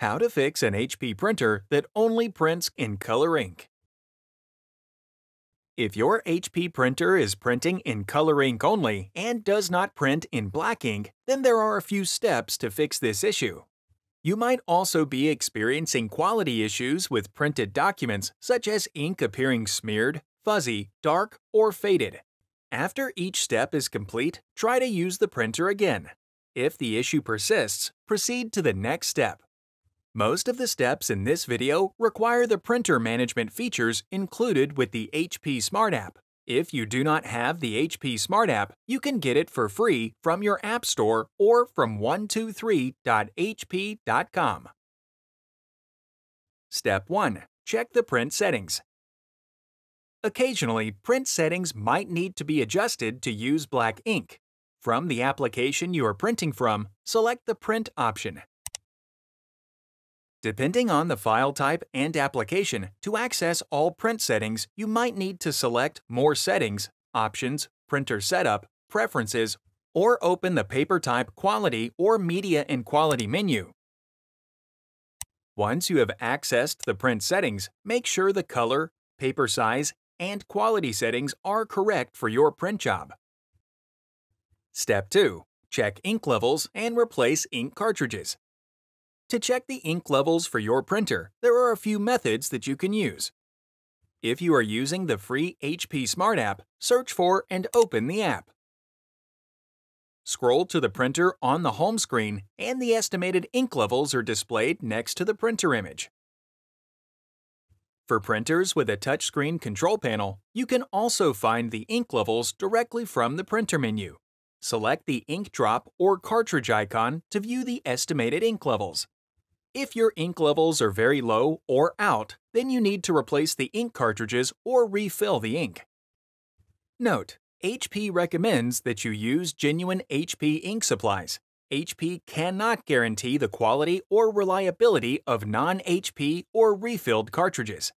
How to fix an HP printer that only prints in color ink. If your HP printer is printing in color ink only and does not print in black ink, then there are a few steps to fix this issue. You might also be experiencing quality issues with printed documents such as ink appearing smeared, fuzzy, dark, or faded. After each step is complete, try to use the printer again. If the issue persists, proceed to the next step. Most of the steps in this video require the printer management features included with the HP Smart App. If you do not have the HP Smart App, you can get it for free from your App Store or from 123.hp.com. Step 1. Check the print settings. Occasionally, print settings might need to be adjusted to use black ink. From the application you are printing from, select the Print option. Depending on the file type and application, to access all print settings, you might need to select More Settings, Options, Printer Setup, Preferences, or open the Paper Type Quality or Media and Quality menu. Once you have accessed the print settings, make sure the color, paper size, and quality settings are correct for your print job. Step 2. Check ink levels and replace ink cartridges. To check the ink levels for your printer, there are a few methods that you can use. If you are using the free HP Smart app, search for and open the app. Scroll to the printer on the home screen and the estimated ink levels are displayed next to the printer image. For printers with a touchscreen control panel, you can also find the ink levels directly from the printer menu. Select the ink drop or cartridge icon to view the estimated ink levels. If your ink levels are very low or out, then you need to replace the ink cartridges or refill the ink. Note, HP recommends that you use genuine HP ink supplies. HP cannot guarantee the quality or reliability of non-HP or refilled cartridges.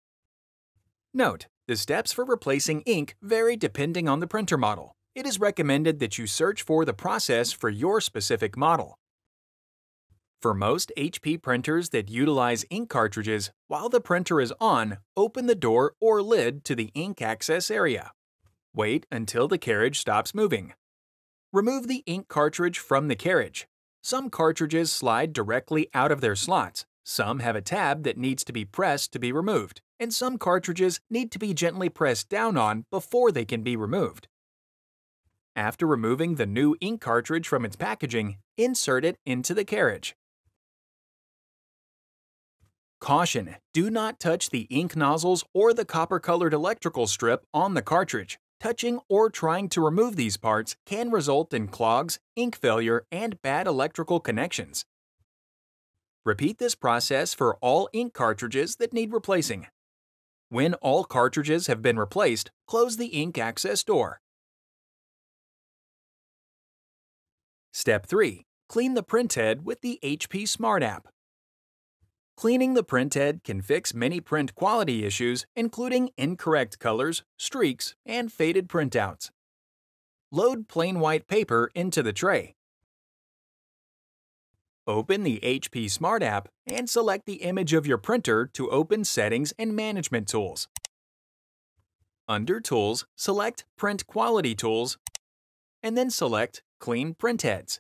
Note, the steps for replacing ink vary depending on the printer model. It is recommended that you search for the process for your specific model. For most HP printers that utilize ink cartridges, while the printer is on, open the door or lid to the ink access area. Wait until the carriage stops moving. Remove the ink cartridge from the carriage. Some cartridges slide directly out of their slots, some have a tab that needs to be pressed to be removed, and some cartridges need to be gently pressed down on before they can be removed. After removing the new ink cartridge from its packaging, insert it into the carriage. Caution! Do not touch the ink nozzles or the copper-colored electrical strip on the cartridge. Touching or trying to remove these parts can result in clogs, ink failure, and bad electrical connections. Repeat this process for all ink cartridges that need replacing. When all cartridges have been replaced, close the ink access door. Step 3. Clean the printhead with the HP Smart app. Cleaning the printhead can fix many print quality issues, including incorrect colors, streaks, and faded printouts. Load plain white paper into the tray. Open the HP Smart app and select the image of your printer to open Settings and Management Tools. Under Tools, select Print Quality Tools, and then select Clean Printheads.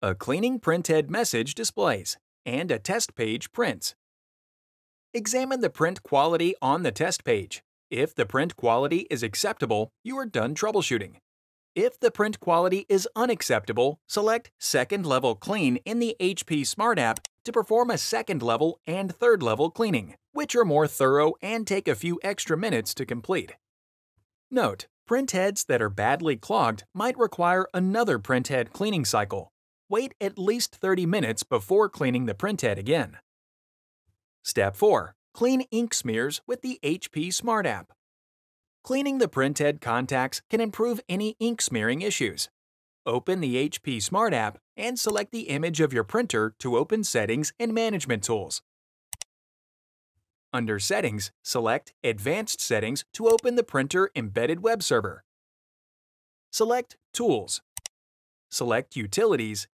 A cleaning printhead message displays and a test page prints. Examine the print quality on the test page. If the print quality is acceptable, you are done troubleshooting. If the print quality is unacceptable, select Second Level Clean in the HP Smart app to perform a second level and third level cleaning, which are more thorough and take a few extra minutes to complete. Note, Print heads that are badly clogged might require another print head cleaning cycle, Wait at least 30 minutes before cleaning the printhead again. Step 4. Clean ink smears with the HP Smart app. Cleaning the printhead contacts can improve any ink smearing issues. Open the HP Smart app and select the image of your printer to open Settings and Management Tools. Under Settings, select Advanced Settings to open the printer embedded web server. Select Tools. Select Utilities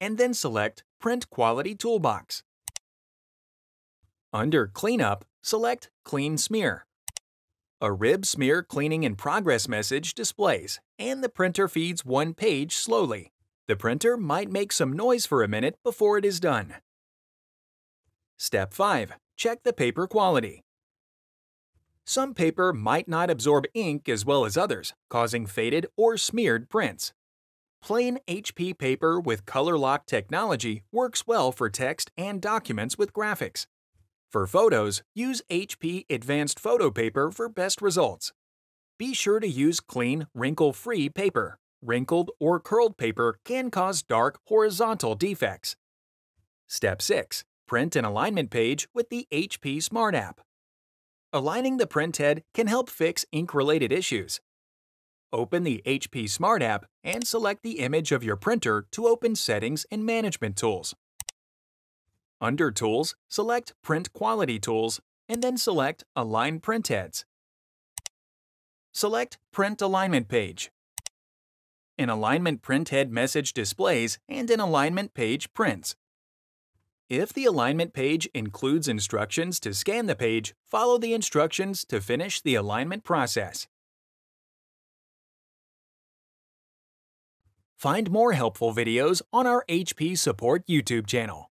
and then select Print Quality Toolbox. Under Cleanup, select Clean Smear. A rib smear cleaning in progress message displays, and the printer feeds one page slowly. The printer might make some noise for a minute before it is done. Step 5. Check the paper quality. Some paper might not absorb ink as well as others, causing faded or smeared prints. Plain HP paper with ColorLok technology works well for text and documents with graphics. For photos, use HP Advanced Photo Paper for best results. Be sure to use clean, wrinkle-free paper. Wrinkled or curled paper can cause dark, horizontal defects. Step 6. Print an alignment page with the HP Smart App. Aligning the print head can help fix ink-related issues. Open the HP Smart app and select the image of your printer to open Settings and Management Tools. Under Tools, select Print Quality Tools and then select Align Print Heads. Select Print Alignment page. An alignment print head message displays and an alignment page prints. If the alignment page includes instructions to scan the page, follow the instructions to finish the alignment process. Find more helpful videos on our HP Support YouTube channel.